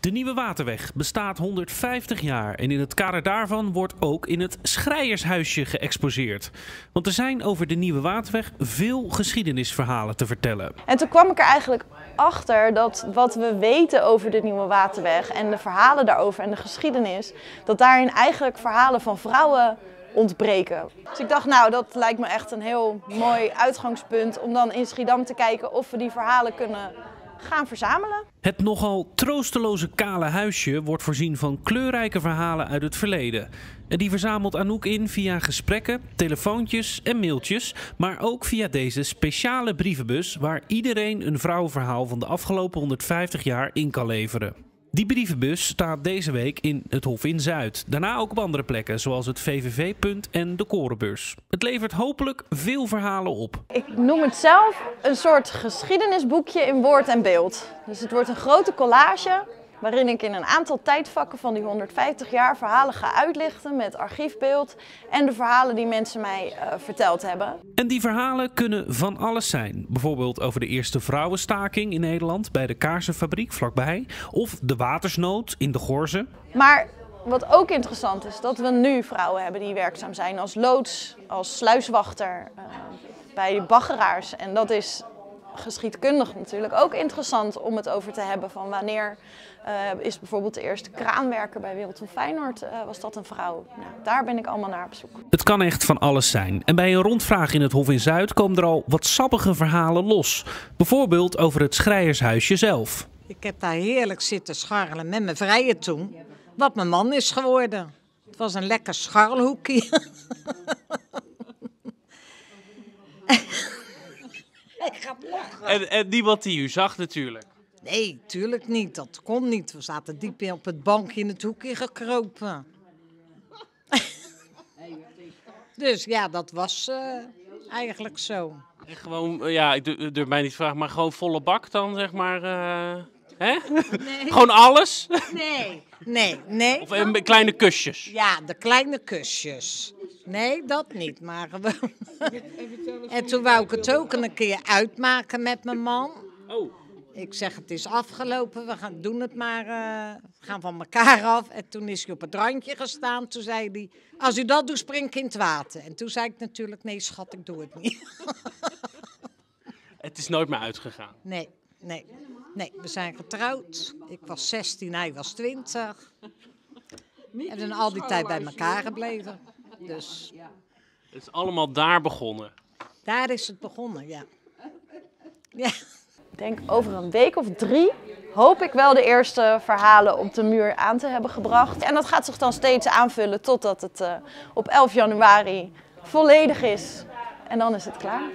De Nieuwe Waterweg bestaat 150 jaar en in het kader daarvan wordt ook in het Schrijershuisje geëxposeerd. Want er zijn over de Nieuwe Waterweg veel geschiedenisverhalen te vertellen. En toen kwam ik er eigenlijk achter dat wat we weten over de Nieuwe Waterweg en de verhalen daarover en de geschiedenis, dat daarin eigenlijk verhalen van vrouwen ontbreken. Dus ik dacht, nou, dat lijkt me echt een heel mooi uitgangspunt om dan in Schiedam te kijken of we die verhalen kunnen gaan verzamelen. Het nogal troosteloze kale huisje wordt voorzien van kleurrijke verhalen uit het verleden. En die verzamelt Anouk in via gesprekken, telefoontjes en mailtjes, maar ook via deze speciale brievenbus waar iedereen een vrouwenverhaal van de afgelopen 150 jaar in kan leveren. Die brievenbus staat deze week in het Hof in Zuid. Daarna ook op andere plekken, zoals het VVV-punt en de Korenbus. Het levert hopelijk veel verhalen op. Ik noem het zelf een soort geschiedenisboekje in woord en beeld. Dus het wordt een grote collage waarin ik in een aantal tijdvakken van die 150 jaar verhalen ga uitlichten met archiefbeeld en de verhalen die mensen mij uh, verteld hebben. En die verhalen kunnen van alles zijn. Bijvoorbeeld over de eerste vrouwenstaking in Nederland bij de kaarsenfabriek vlakbij of de watersnood in de Gorze. Maar wat ook interessant is, dat we nu vrouwen hebben die werkzaam zijn als loods, als sluiswachter, uh, bij baggeraars. En dat is geschiedkundig natuurlijk ook interessant om het over te hebben van wanneer uh, is bijvoorbeeld de eerste kraanwerker bij Wereld van Feyenoord, uh, was dat een vrouw. Nou, daar ben ik allemaal naar op zoek. Het kan echt van alles zijn. En bij een rondvraag in het Hof in Zuid komen er al wat sappige verhalen los. Bijvoorbeeld over het schrijershuisje zelf. Ik heb daar heerlijk zitten scharrelen met mijn vrije toen. Wat mijn man is geworden. Het was een lekker scharrelhoekje. En, en niemand die u zag natuurlijk. Nee, tuurlijk niet. Dat kon niet. We zaten diep op het bankje in het hoekje gekropen. dus ja, dat was uh, eigenlijk zo. En gewoon, uh, ja, ik durf mij niet vragen, maar gewoon volle bak dan, zeg maar. Uh, hè? Nee. gewoon alles? nee, nee, nee. Of uh, kleine kusjes? Ja, de kleine kusjes. Nee, dat niet, maar gewoon. en toen wou ik het ook een keer uitmaken met mijn man. Oh. Ik zeg, het is afgelopen, we gaan, doen het maar, uh, gaan van elkaar af. En toen is hij op het randje gestaan. Toen zei hij, als u dat doet, spring ik in het water. En toen zei ik natuurlijk, nee schat, ik doe het niet. het is nooit meer uitgegaan? Nee, nee, nee. We zijn getrouwd. Ik was 16, hij was 20. En zijn al die tijd bij elkaar gebleven. Dus. Het is allemaal daar begonnen? Daar is het begonnen, ja. Ja denk over een week of drie hoop ik wel de eerste verhalen op de muur aan te hebben gebracht. En dat gaat zich dan steeds aanvullen totdat het uh, op 11 januari volledig is. En dan is het klaar.